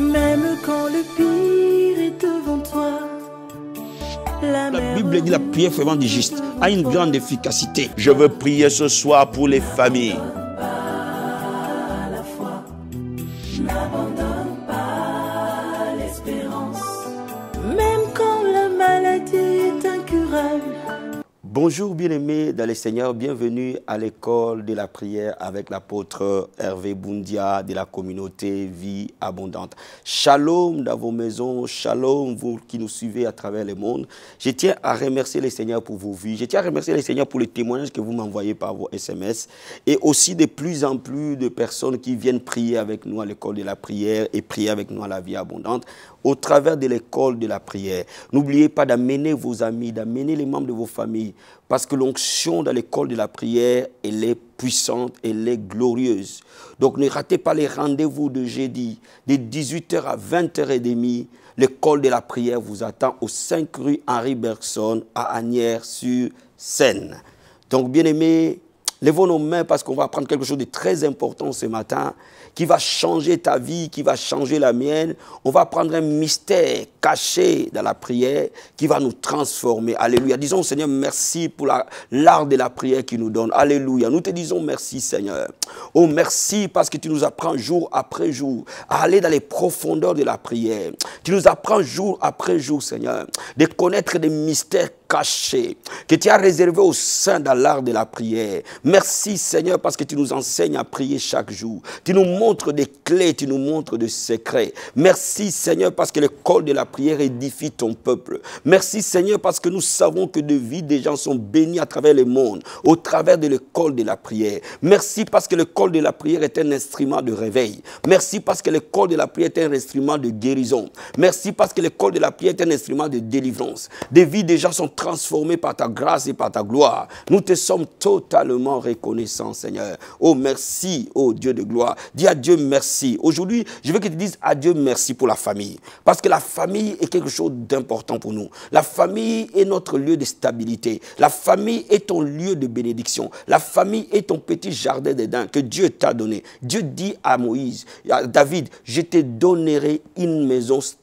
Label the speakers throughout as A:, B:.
A: Même quand le pire est devant toi.
B: La Bible dit la prière fervente du juste a une grande efficacité.
C: Je veux prier ce soir pour les familles.
B: Bonjour bien-aimés dans le Seigneur, bienvenue à l'école de la prière avec l'apôtre Hervé Boundia de la communauté Vie Abondante. Shalom dans vos maisons, shalom vous qui nous suivez à travers le monde. Je tiens à remercier le Seigneur pour vos vies, je tiens à remercier le Seigneur pour les témoignages que vous m'envoyez par vos SMS et aussi de plus en plus de personnes qui viennent prier avec nous à l'école de la prière et prier avec nous à la Vie Abondante au travers de l'école de la prière. N'oubliez pas d'amener vos amis, d'amener les membres de vos familles, parce que l'onction dans l'école de la prière, elle est puissante, elle est glorieuse. Donc ne ratez pas les rendez-vous de jeudi, de 18h à 20h30. L'école de la prière vous attend au 5 rue Henri Bergson à Agnières-sur-Seine. Donc, bien aimés, levons nos mains parce qu'on va apprendre quelque chose de très important ce matin qui va changer ta vie, qui va changer la mienne. On va prendre un mystère caché dans la prière qui va nous transformer. Alléluia. Disons Seigneur merci pour l'art de la prière qu'il nous donne. Alléluia. Nous te disons merci Seigneur. Oh merci parce que tu nous apprends jour après jour à aller dans les profondeurs de la prière. Tu nous apprends jour après jour Seigneur de connaître des mystères cachés que tu as réservés au sein de l'art de la prière. Merci Seigneur parce que tu nous enseignes à prier chaque jour. Tu nous montres des clés, tu nous montres des secrets. Merci Seigneur parce que l'école de la prière édifie ton peuple. Merci Seigneur parce que nous savons que de vie des gens sont bénis à travers le monde, au travers de l'école de la prière. Merci parce que l'école de la prière est un instrument de réveil. Merci parce que l'école de la prière est un instrument de guérison. Merci parce que l'école de la prière est un instrument de délivrance. Des vies des gens sont transformées par ta grâce et par ta gloire. Nous te sommes totalement reconnaissants, Seigneur. Oh, merci, oh Dieu de gloire. Dis à Dieu merci. Aujourd'hui, je veux que tu dises à Dieu merci pour la famille. Parce que la famille est quelque chose d'important pour nous. La famille est notre lieu de stabilité. La famille est ton lieu de bénédiction. La famille est ton petit jardin d'Éden que Dieu t'a donné. Dieu dit à Moïse, à David, je te donnerai une maison stable.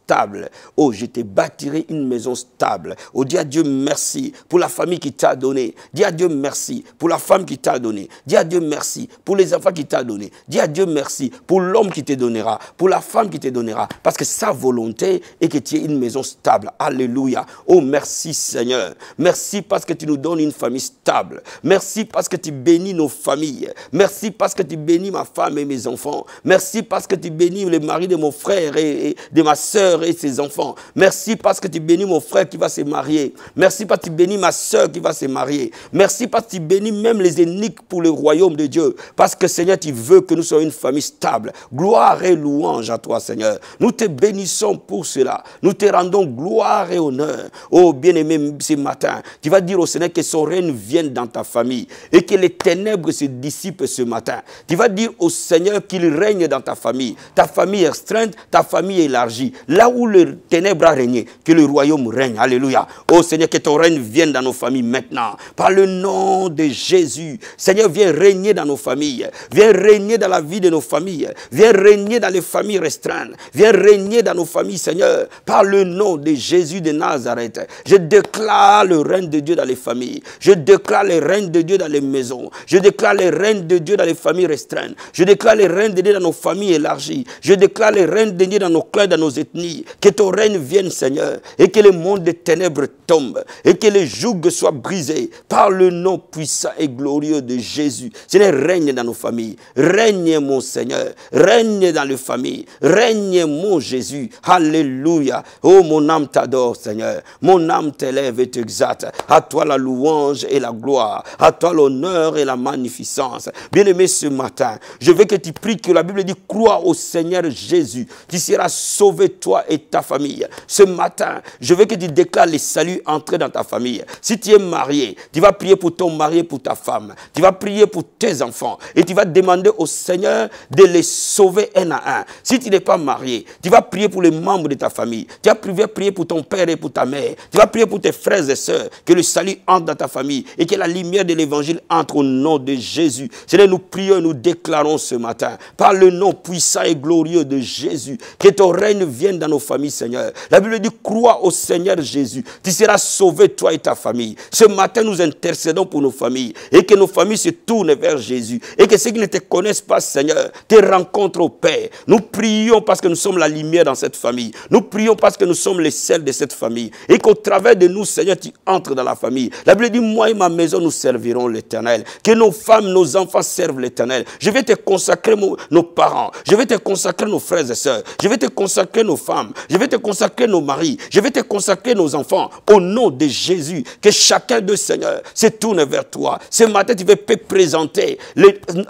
B: Oh, je te bâtirai une maison stable. Oh, dis à Dieu merci pour la famille qui t'a donné. Dis à Dieu merci pour la femme qui t'a donné. Dis à Dieu merci pour les enfants qui t'a donné. Dis à Dieu merci pour l'homme qui te donnera, pour la femme qui te donnera. Parce que sa volonté est que tu aies une maison stable. Alléluia. Oh, merci Seigneur. Merci parce que tu nous donnes une famille stable. Merci parce que tu bénis nos familles. Merci parce que tu bénis ma femme et mes enfants. Merci parce que tu bénis le mari de mon frère et, de ma soeur et ses enfants. Merci parce que tu bénis mon frère qui va se marier. Merci parce que tu bénis ma soeur qui va se marier. Merci parce que tu bénis même les éniques pour le royaume de Dieu. Parce que Seigneur, tu veux que nous soyons une famille stable. Gloire et louange à toi, Seigneur. Nous te bénissons pour cela. Nous te rendons gloire et honneur. Oh, bien-aimé, ce matin, tu vas dire au Seigneur que son règne vienne dans ta famille et que les ténèbres se dissipent ce matin. Tu vas dire au Seigneur qu'il règne dans ta famille. Ta famille est restreinte, ta famille est élargie. Là où le ténèbre a régné, que le royaume règne. Alléluia. Oh Seigneur, que ton règne vienne dans nos familles maintenant. Par le nom de Jésus. Seigneur, viens régner dans nos familles. Viens régner dans la vie de nos familles. Viens régner dans les familles restreintes. Viens régner dans nos familles, Seigneur. Par le nom de Jésus de Nazareth. Je déclare le règne de Dieu dans les familles. Je déclare le règne de Dieu dans les maisons. Je déclare le règne de Dieu dans les familles restreintes. Je déclare le règne de Dieu dans nos familles élargies. Je déclare le règne de Dieu dans nos clans, dans nos ethnies. Que ton règne vienne, Seigneur. Et que le monde des ténèbres tombe. Et que les jougs soient brisés par le nom puissant et glorieux de Jésus. Seigneur, règne dans nos familles. Règne, mon Seigneur. Règne dans les familles. Règne, mon Jésus. Alléluia. Oh, mon âme t'adore, Seigneur. Mon âme t'élève et t'exalte. À toi la louange et la gloire. À toi l'honneur et la magnificence. Bien-aimé, ce matin, je veux que tu pries que la Bible dit crois au Seigneur Jésus. Tu seras sauvé, toi et ta famille. Ce matin, je veux que tu déclares les saluts entrés dans ta famille. Si tu es marié, tu vas prier pour ton mari et pour ta femme. Tu vas prier pour tes enfants. Et tu vas demander au Seigneur de les sauver un à un. Si tu n'es pas marié, tu vas prier pour les membres de ta famille. Tu vas prier pour ton père et pour ta mère. Tu vas prier pour tes frères et sœurs. Que le salut entre dans ta famille et que la lumière de l'évangile entre au nom de Jésus. Seigneur, nous prions et nous déclarons ce matin, par le nom puissant et glorieux de Jésus, que ton règne vienne dans nos familles, Seigneur. La Bible dit, crois au Seigneur Jésus. Tu seras sauvé, toi et ta famille. Ce matin, nous intercédons pour nos familles et que nos familles se tournent vers Jésus et que ceux qui ne te connaissent pas, Seigneur, te rencontrent au Père. Nous prions parce que nous sommes la lumière dans cette famille. Nous prions parce que nous sommes les sels de cette famille et qu'au travers de nous, Seigneur, tu entres dans la famille. La Bible dit, moi et ma maison, nous servirons l'Éternel. Que nos femmes, nos enfants servent l'Éternel. Je vais te consacrer nos parents. Je vais te consacrer nos frères et sœurs. Je vais te consacrer nos femmes. Je vais te consacrer nos maris. Je vais te consacrer nos enfants. Au nom de Jésus, que chacun de Seigneur se tourne vers toi. Ce matin, tu veux présenter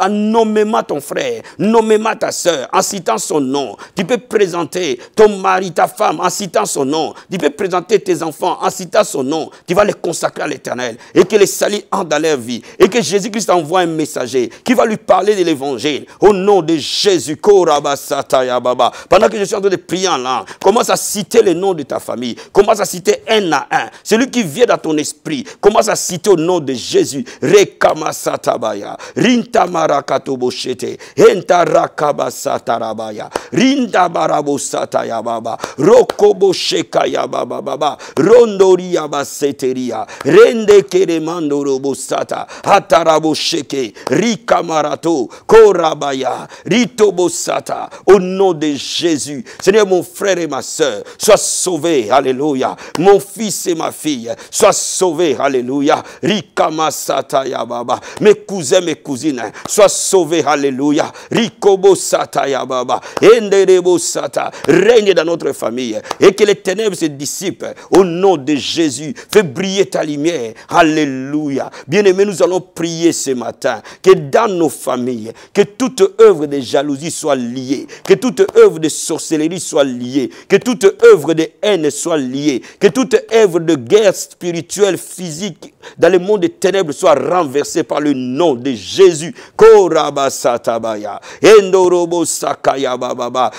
B: nommément ton frère, nommément ta sœur, en citant son nom. Tu peux présenter ton mari, ta femme, en citant son nom. Tu peux présenter tes enfants en citant son nom. Tu vas les consacrer à l'Éternel. Et que les salis entrent dans leur vie. Et que Jésus-Christ envoie un messager qui va lui parler de l'évangile. Au nom de Jésus. Pendant que je suis en train de prier en langue, commence à citer les noms de ta famille. Commence à citer un à un. Celui qui vient dans ton esprit. Commence à citer au nom de Jésus. Rekama satabaya. Rinta marakatoboshete. Enta rakabasatarabaya. Rinda barabosataya baba. Rokobo shekaya baba baba. Rondoria baseteria. Rende keremando robosata. Atarabo sheke. Rikamarato. Korabaya. Ritobosata. Au nom de Jésus. Seigneur, mon frère et ma soeur, sois sauvé. Alléluia. Mon fils et ma fille, sois sauvé. Alléluia. Rikamasata baba. Mes cousins, mes cousines, sois sauvés. Alléluia. Rikobosata yababa. Enderebosata. Règne dans notre famille. Et que les ténèbres se dissipent. Au nom de Jésus. Fais briller ta lumière. Alléluia. Bien-aimés, nous allons prier ce matin. Que dans nos familles, que toute œuvre de jalousie soit liée. Que toute œuvre de sorcellerie soit liée. Que toute œuvre de haine soit liée. Que toute œuvre de guerre spirituelle, physique, dans le monde des ténèbres soit renversée par le nom de Jésus.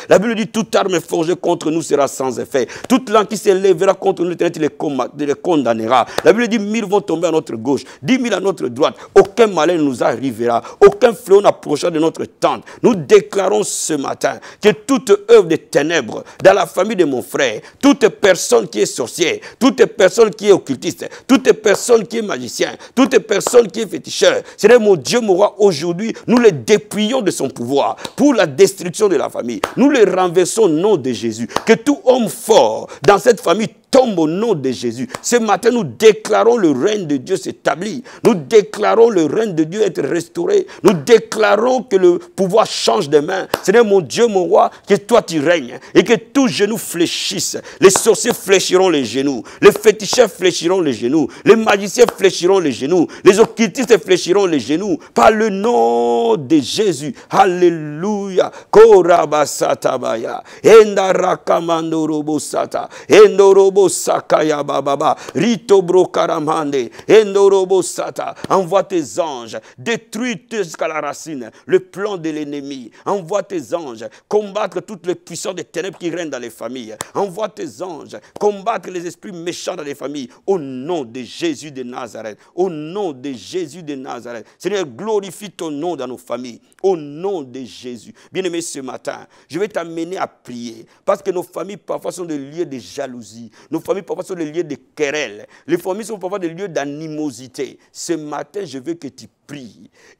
B: La Bible dit toute arme forgée contre nous sera sans effet. Toute langue qui s'élèvera contre nous, les condamnera. La Bible dit mille vont tomber à notre gauche, dix mille à notre droite. Aucun malheur ne nous arrivera. Aucun fléau n'approchera de notre tente. Nous déclarons ce matin que toute œuvre des ténèbres dans la famille de mon frère, toute personne qui est sorcière, toute personne qui est occultiste, toute personne qui est magicien, toute personne qui est féticheur, c'est mon Dieu, mon roi, aujourd'hui, nous les dépouillons de son pouvoir pour la destruction de la famille. Nous les renversons au nom de Jésus. Que tout homme fort dans cette famille tombe au nom de Jésus. Ce matin, nous déclarons le règne de Dieu s'établir. Nous déclarons le règne de Dieu être restauré. Nous déclarons que le pouvoir change de main. Seigneur mon Dieu, mon roi, que toi tu règnes et que tous genoux fléchissent. Les sorciers fléchiront les genoux. Les féticheurs fléchiront les genoux. Les magiciens fléchiront les genoux. Les occultistes fléchiront les genoux. Par le nom de Jésus. Alléluia. Korabasatabaya. Endarakamandorobosata. Endorobo sakaya bababa. Rito brokaramande. Endorobo sata. Envoie tes anges. Détruis jusqu'à la racine le plan de l'ennemi. Envoie tes anges. Combattre toutes les puissances des ténèbres qui règnent dans les familles. Envoie tes anges. Combattre les esprits méchants dans les familles. Au nom de Jésus de Nazareth. Au nom de Jésus de Nazareth. Seigneur, glorifie ton nom dans nos familles. Au nom de Jésus. Bien-aimé, ce matin, je vais t'amener à prier. Parce que nos familles parfois sont des lieux de jalousie. Nos familles parfois sont des lieux de querelles. Les familles sont parfois des lieux d'animosité. Ce matin, je veux que tu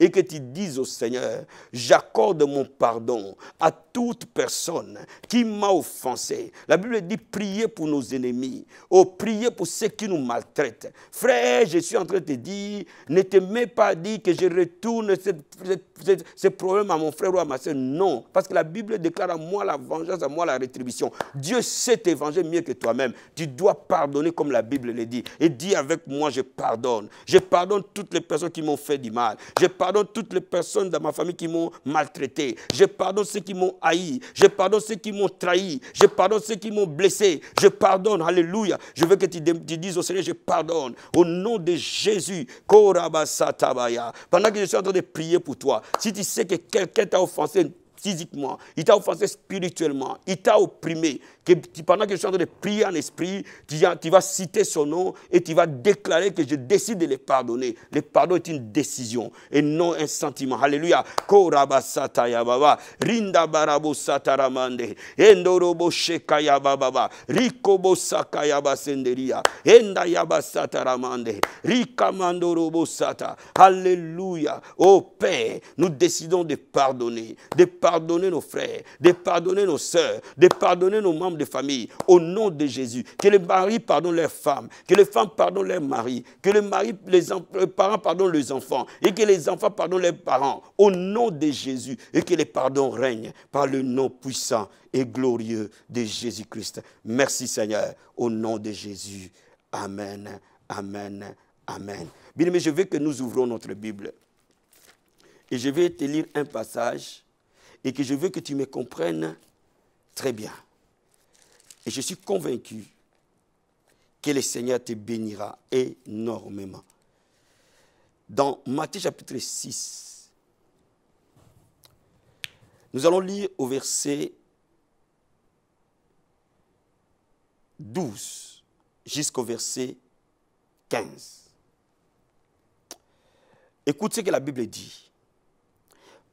B: et que tu dises au Seigneur, j'accorde mon pardon à toute personne qui m'a offensé. La Bible dit prier pour nos ennemis, ou prier pour ceux qui nous maltraitent. Frère, je suis en train de te dire, ne te mets pas à dire que je retourne ce, problème à mon frère ou à ma soeur. Non, parce que la Bible déclare à moi la vengeance, à moi la rétribution. Dieu sait t'évanger mieux que toi-même. Tu dois pardonner comme la Bible le dit. Et dis avec moi, je pardonne. Je pardonne toutes les personnes qui m'ont fait du mal Je pardonne toutes les personnes dans ma famille qui m'ont maltraité. Je pardonne ceux qui m'ont haï. Je pardonne ceux qui m'ont trahi. Je pardonne ceux qui m'ont blessé. Je pardonne. Alléluia. Je veux que tu, tu dises au Seigneur, je pardonne. Au nom de Jésus. Pendant que je suis en train de prier pour toi, si tu sais que quelqu'un t'a offensé physiquement, il t'a offensé spirituellement, il t'a opprimé, pendant que je suis en train de prier en esprit, tu, vas citer son nom et tu vas déclarer que je décide de les pardonner. Le pardon est une décision et non un sentiment. Alléluia. Rinda barabo sataramande, endorobo shekaya baba, rikobo sakaya basenderia, enda. Alléluia. Oh Père, nous décidons de pardonner, de pardonner nos frères, de pardonner nos sœurs, de pardonner nos membres de famille, au nom de Jésus. Que les maris pardonnent leurs femmes, que les femmes pardonnent leurs maris, que les, maris, les, parents pardonnent leurs enfants, et que les enfants pardonnent leurs parents, au nom de Jésus, et que les pardons règnent par le nom puissant et glorieux de Jésus-Christ. Merci Seigneur, au nom de Jésus. Amen, amen, amen. Bien aimé, je veux que nous ouvrons notre Bible. Et je vais te lire un passage et que je veux que tu me comprennes très bien. Et je suis convaincu que le Seigneur te bénira énormément. Dans Matthieu chapitre 6, nous allons lire au verset 12 jusqu'au verset 15. Écoute ce que la Bible dit.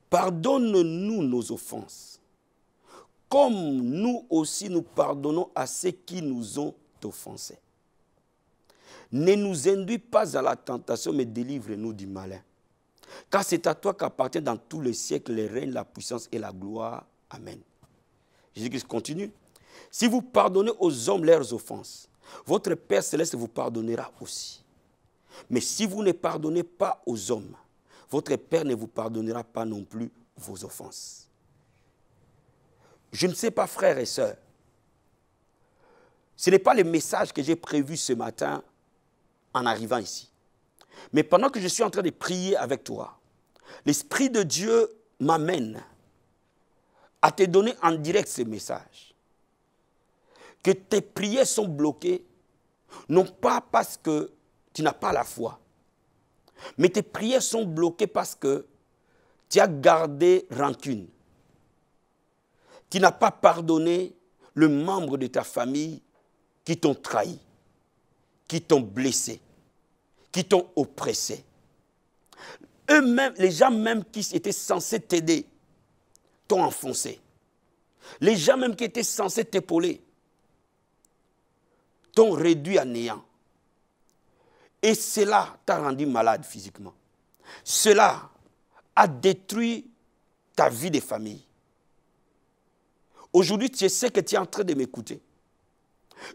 B: Pardonne-nous nos offenses comme nous aussi nous pardonnons à ceux qui nous ont offensés. Ne nous induis pas à la tentation, mais délivre-nous du malin. Car c'est à toi qu'appartient dans tous les siècles le règne, la puissance et la gloire. Amen. Jésus-Christ continue. Si vous pardonnez aux hommes leurs offenses, votre Père céleste vous pardonnera aussi. Mais si vous ne pardonnez pas aux hommes, votre Père ne vous pardonnera pas non plus vos offenses. Je ne sais pas, frères et sœurs. Ce n'est pas le message que j'ai prévu ce matin en arrivant ici. Mais pendant que je suis en train de prier avec toi, l'Esprit de Dieu m'amène à te donner en direct ce message. Que tes prières sont bloquées, non pas parce que tu n'as pas la foi, mais tes prières sont bloquées parce que tu as gardé rancune qui n'a pas pardonné le membre de ta famille qui t'ont trahi, qui t'ont blessé, qui t'ont oppressé. Eux-mêmes, les gens même qui étaient censés t'aider, t'ont enfoncé. Les gens même qui étaient censés t'épauler, t'ont réduit à néant. Et cela t'a rendu malade physiquement. Cela a détruit ta vie de famille. Aujourd'hui, tu sais que tu es en train de m'écouter.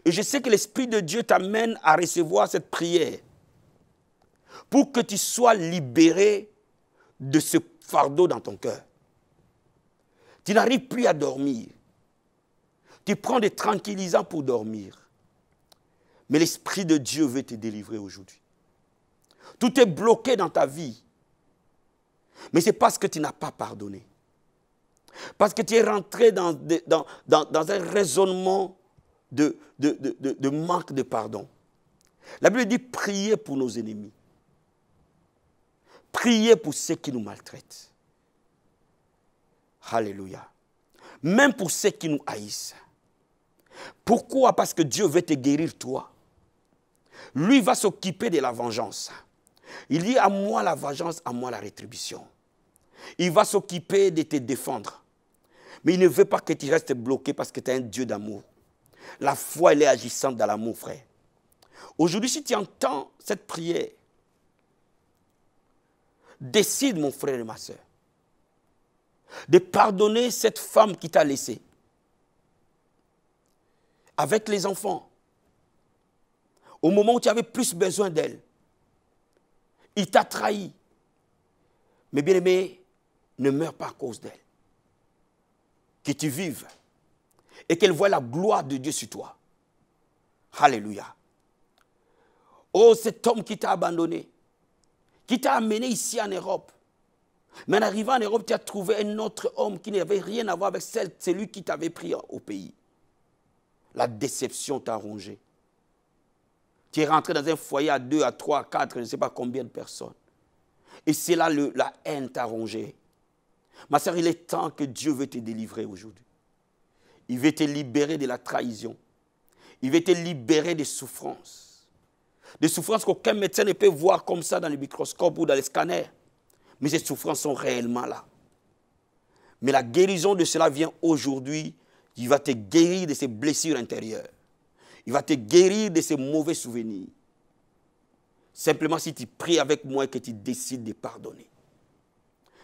B: Et je sais que l'Esprit de Dieu t'amène à recevoir cette prière pour que tu sois libéré de ce fardeau dans ton cœur. Tu n'arrives plus à dormir. Tu prends des tranquillisants pour dormir. Mais l'Esprit de Dieu veut te délivrer aujourd'hui. Tout est bloqué dans ta vie. Mais c'est parce que tu n'as pas pardonné. Parce que tu es rentré dans, dans, dans, un raisonnement de, de, de, manque de pardon. La Bible dit priez pour nos ennemis. Priez pour ceux qui nous maltraitent. Alléluia. Même pour ceux qui nous haïssent. Pourquoi? Parce que Dieu veut te guérir toi. Lui va s'occuper de la vengeance. Il dit à moi la vengeance, à moi la rétribution. Il va s'occuper de te défendre. Mais il ne veut pas que tu restes bloqué parce que tu es un Dieu d'amour. La foi, elle est agissante dans l'amour, frère. Aujourd'hui, si tu entends cette prière, décide, mon frère et ma soeur, de pardonner cette femme qui t'a laissé. Avec les enfants. Au moment où tu avais plus besoin d'elle. Il t'a trahi. Mais bien aimé, ne meurs pas à cause d'elle que tu vives et qu'elle voit la gloire de Dieu sur toi. Alléluia. Oh, cet homme qui t'a abandonné, qui t'a amené ici en Europe. Mais en arrivant en Europe, tu as trouvé un autre homme qui n'avait rien à voir avec celui qui t'avait pris au pays. La déception t'a rongé. Tu es rentré dans un foyer à deux, à trois, à quatre, je ne sais pas combien de personnes. Et c'est là le, la haine t'a rongé. Ma soeur, il est temps que Dieu veut te délivrer aujourd'hui. Il veut te libérer de la trahison. Il veut te libérer des souffrances. Des souffrances qu'aucun médecin ne peut voir comme ça dans le microscope ou dans les scanners. Mais ces souffrances sont réellement là. Mais la guérison de cela vient aujourd'hui. Il va te guérir de ces blessures intérieures. Il va te guérir de ces mauvais souvenirs. Simplement si tu pries avec moi et que tu décides de pardonner.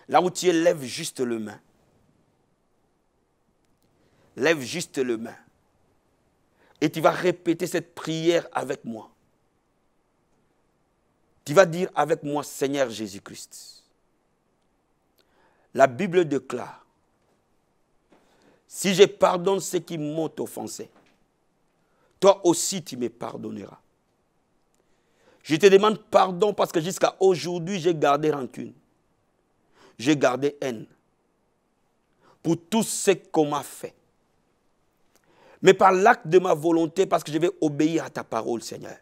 B: Là où tu es, lève juste le main. Lève juste le main. Et tu vas répéter cette prière avec moi. Tu vas dire avec moi, Seigneur Jésus-Christ. La Bible déclare, si je pardonne ceux qui m'ont offensé, toi aussi tu me pardonneras. Je te demande pardon parce que jusqu'à aujourd'hui, j'ai gardé rancune. J'ai gardé haine pour tout ce qu'on m'a fait. Mais par l'acte de ma volonté, parce que je vais obéir à ta parole, Seigneur.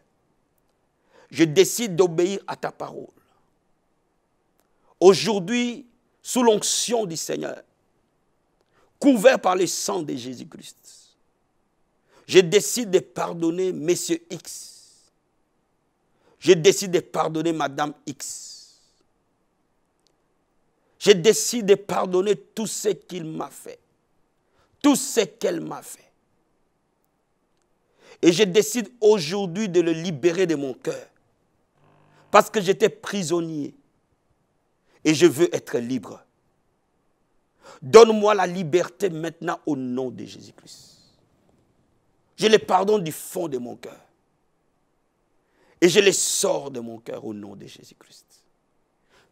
B: Je décide d'obéir à ta parole. Aujourd'hui, sous l'onction du Seigneur, couvert par le sang de Jésus-Christ, je décide de pardonner Monsieur X. Je décide de pardonner Madame X. Je décide de pardonner tout ce qu'il m'a fait. Tout ce qu'elle m'a fait. Et je décide aujourd'hui de le libérer de mon cœur. Parce que j'étais prisonnier. Et je veux être libre. Donne-moi la liberté maintenant au nom de Jésus-Christ. Je les pardonne du fond de mon cœur. Et je les sors de mon cœur au nom de Jésus-Christ.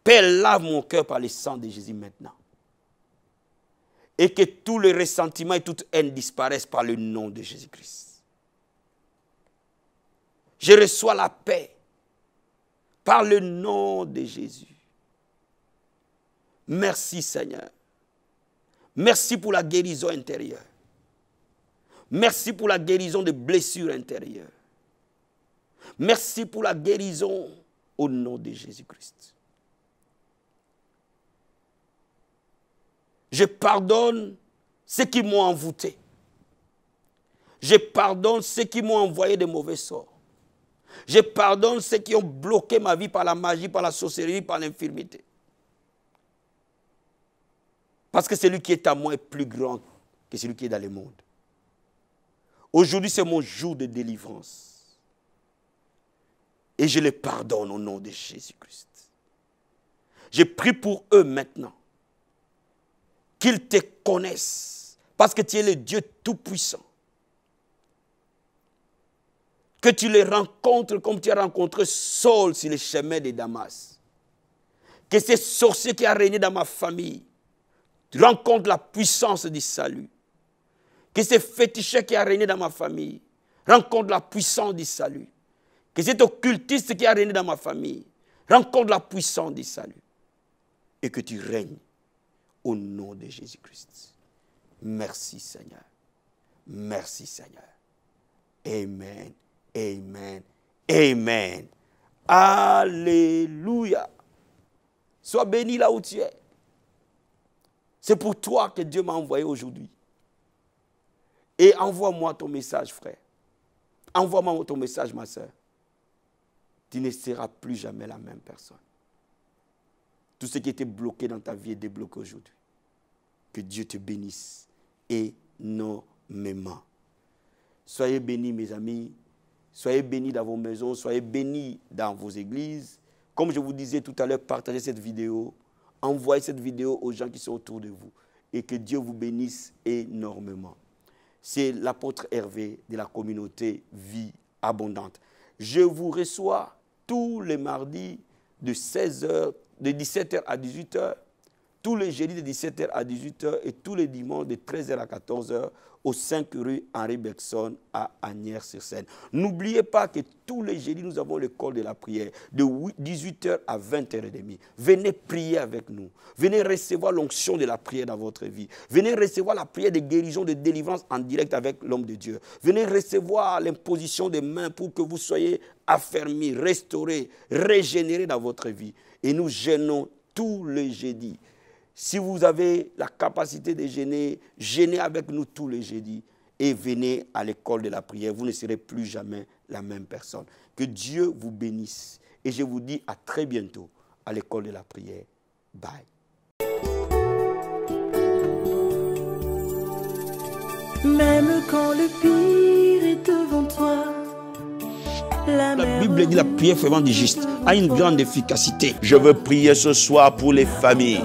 B: Père, lave mon cœur par le sang de Jésus maintenant. Et que tout le ressentiment et toute haine disparaissent par le nom de Jésus-Christ. Je reçois la paix par le nom de Jésus. Merci Seigneur. Merci pour la guérison intérieure. Merci pour la guérison des blessures intérieures. Merci pour la guérison au nom de Jésus-Christ. Je pardonne ceux qui m'ont envoûté. Je pardonne ceux qui m'ont envoyé de mauvais sorts. Je pardonne ceux qui ont bloqué ma vie par la magie, par la sorcellerie, par l'infirmité. Parce que celui qui est à moi est plus grand que celui qui est dans le monde. Aujourd'hui, c'est mon jour de délivrance. Et je les pardonne au nom de Jésus-Christ. Je prie pour eux maintenant. Qu'ils te connaissent. Parce que tu es le Dieu Tout-Puissant que tu les rencontres comme tu as rencontré Saul sur les chemins de Damas. Que ces sorciers qui ont régné dans ma famille rencontrent la puissance du salut. Que ces féticheurs qui ont régné dans ma famille rencontrent la puissance du salut. Que cet occultiste qui a régné dans ma famille rencontre la puissance du salut. Et que tu règnes au nom de Jésus-Christ. Merci Seigneur. Merci Seigneur. Amen. Amen. Amen. Alléluia. Sois béni là où tu es. C'est pour toi que Dieu m'a envoyé aujourd'hui. Et envoie-moi ton message, frère. Envoie-moi ton message, ma soeur. Tu ne seras plus jamais la même personne. Tout ce qui était bloqué dans ta vie est débloqué aujourd'hui. Que Dieu te bénisse énormément. Soyez bénis, mes amis. Soyez bénis dans vos maisons, soyez bénis dans vos églises. Comme je vous disais tout à l'heure, partagez cette vidéo, envoyez cette vidéo aux gens qui sont autour de vous et que Dieu vous bénisse énormément. C'est l'apôtre Hervé de la communauté Vie Abondante. Je vous reçois tous les mardis de 16h, de 17h à 18h, tous les jeudis de 17h à 18h et tous les dimanches de 13h à 14h au 5 rue Henri Bergson à Agnières-sur-Seine. N'oubliez pas que tous les jeudis, nous avons l'école de la prière de 18h à 20h30. Venez prier avec nous. Venez recevoir l'onction de la prière dans votre vie. Venez recevoir la prière de guérison, de délivrance en direct avec l'homme de Dieu. Venez recevoir l'imposition des mains pour que vous soyez affermis, restaurés, régénérés dans votre vie. Et nous gênons tous les jeudis. Si vous avez la capacité de gêner, gênez avec nous tous les jeudis et venez à l'école de la prière. Vous ne serez plus jamais la même personne. Que Dieu vous bénisse. Et je vous dis à très bientôt à l'école de la prière. Bye.
A: Même quand le pire est devant toi. La,
B: La Bible dit la prière fervente du juste a une grande efficacité.
C: Je veux prier ce soir pour les familles.